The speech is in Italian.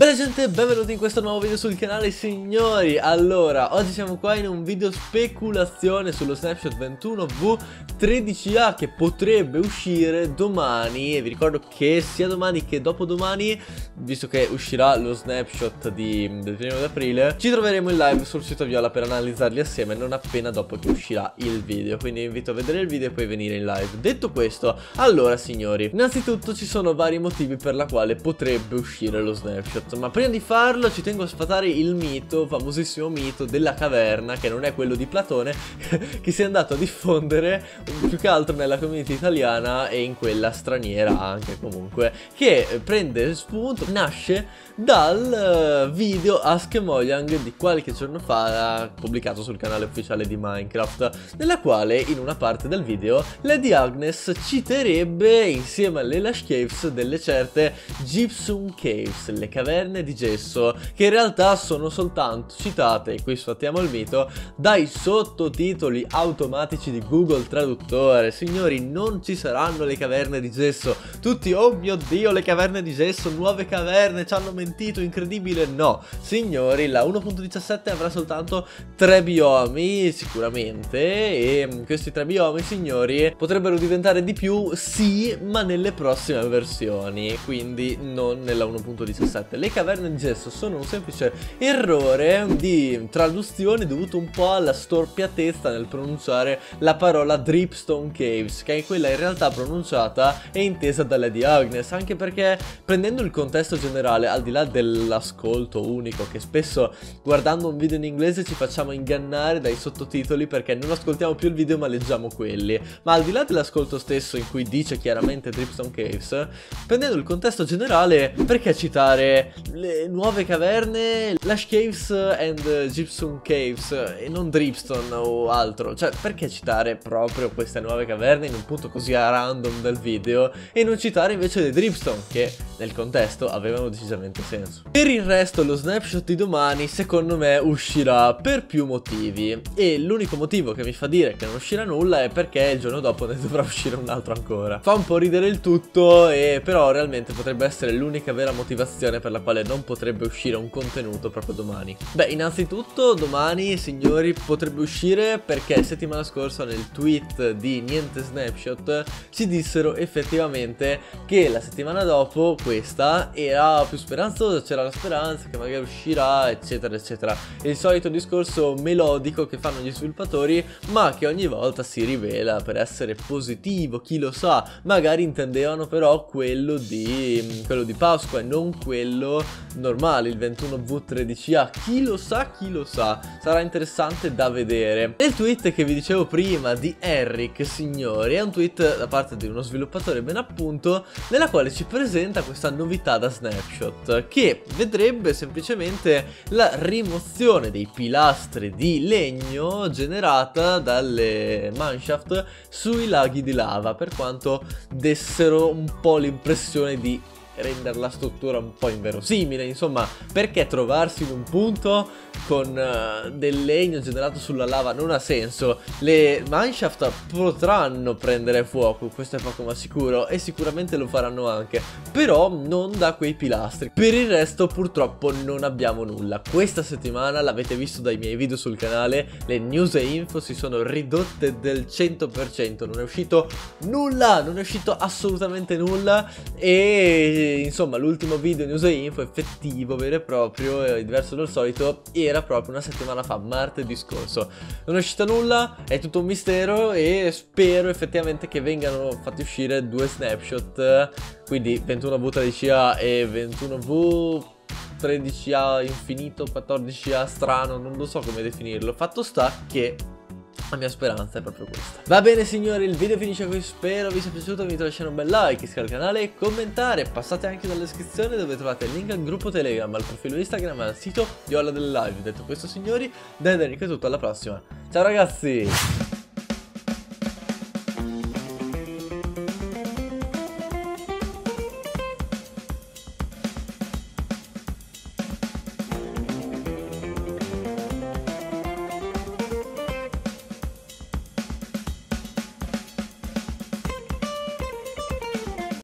Bella gente, benvenuti in questo nuovo video sul canale signori. Allora, oggi siamo qua in un video speculazione sullo Snapshot 21V 13A che potrebbe uscire domani. E vi ricordo che sia domani che dopodomani, visto che uscirà lo Snapshot di, del 1 di aprile Ci troveremo in live sul sito Viola per analizzarli assieme non appena dopo che uscirà il video. Quindi vi invito a vedere il video e poi venire in live. Detto questo, allora signori Innanzitutto ci sono vari motivi per la quale potrebbe uscire lo Snapshot ma prima di farlo ci tengo a sfatare il mito, famosissimo mito della caverna, che non è quello di Platone, che si è andato a diffondere più che altro nella community italiana e in quella straniera anche comunque, che prende spunto, nasce dal eh, video Ask Mojang di qualche giorno fa pubblicato sul canale ufficiale di Minecraft nella quale in una parte del video Lady Agnes citerebbe insieme alle Lash Caves delle certe Gypsum Caves, le caverne di gesso che in realtà sono soltanto citate, e qui sfattiamo il mito, dai sottotitoli automatici di Google Traduttore signori non ci saranno le caverne di gesso tutti oh mio dio le caverne di gesso nuove caverne ci hanno mentito incredibile, no. Signori, la 1.17 avrà soltanto tre biomi, sicuramente, e questi tre biomi, signori, potrebbero diventare di più, sì, ma nelle prossime versioni, quindi non nella 1.17. Le caverne di gesso sono un semplice errore di traduzione dovuto un po' alla storpiatezza nel pronunciare la parola Dripstone Caves, che è quella in realtà pronunciata e intesa da Lady Agnes, anche perché prendendo il contesto generale, al di là dell'ascolto unico che spesso guardando un video in inglese ci facciamo ingannare dai sottotitoli perché non ascoltiamo più il video ma leggiamo quelli. Ma al di là dell'ascolto stesso in cui dice chiaramente Dripstone Caves, prendendo il contesto generale, perché citare le nuove caverne, Lash Caves and Gypsum Caves e non Dripstone o altro? Cioè, perché citare proprio queste nuove caverne in un punto così a random del video e non citare invece le Dripstone che nel contesto avevano decisamente senso. Per il resto lo snapshot di domani secondo me uscirà per più motivi e l'unico motivo che mi fa dire che non uscirà nulla è perché il giorno dopo ne dovrà uscire un altro ancora. Fa un po' ridere il tutto e però realmente potrebbe essere l'unica vera motivazione per la quale non potrebbe uscire un contenuto proprio domani. Beh innanzitutto domani signori potrebbe uscire perché settimana scorsa nel tweet di Niente Snapshot ci dissero effettivamente che la settimana dopo questa era più speranzosa c'era la speranza che magari uscirà, eccetera, eccetera. Il solito discorso melodico che fanno gli sviluppatori, ma che ogni volta si rivela per essere positivo, chi lo sa. Magari intendevano però quello di, quello di Pasqua e non quello normale, il 21V13A. Chi lo sa, chi lo sa. Sarà interessante da vedere. Nel tweet che vi dicevo prima di Eric, signori, è un tweet da parte di uno sviluppatore ben appunto, nella quale ci presenta questa novità da snapshot che vedrebbe semplicemente la rimozione dei pilastri di legno generata dalle manshaft sui laghi di lava per quanto dessero un po' l'impressione di rendere la struttura un po' inverosimile, insomma, perché trovarsi in un punto con uh, del legno generato sulla lava non ha senso. Le mineshaft potranno prendere fuoco, questo è poco ma sicuro, e sicuramente lo faranno anche, però non da quei pilastri. Per il resto purtroppo non abbiamo nulla. Questa settimana, l'avete visto dai miei video sul canale, le news e info si sono ridotte del 100%, non è uscito nulla, non è uscito assolutamente nulla e insomma l'ultimo video news e info effettivo, vero e proprio, eh, diverso dal solito, era proprio una settimana fa, martedì scorso. Non è uscito nulla, è tutto un mistero e spero effettivamente che vengano fatti uscire due snapshot, quindi 21V 13A e 21V 13A infinito, 14A strano, non lo so come definirlo. Fatto sta che la mia speranza è proprio questa. Va bene signori, il video finisce qui, spero vi sia piaciuto, vi lasciare un bel like, iscrivetevi al canale e commentare. Passate anche dalla descrizione dove trovate il link al gruppo Telegram, al profilo Instagram e al sito Viola delle Live. Detto questo signori, da Enrico è tutto, alla prossima. Ciao ragazzi!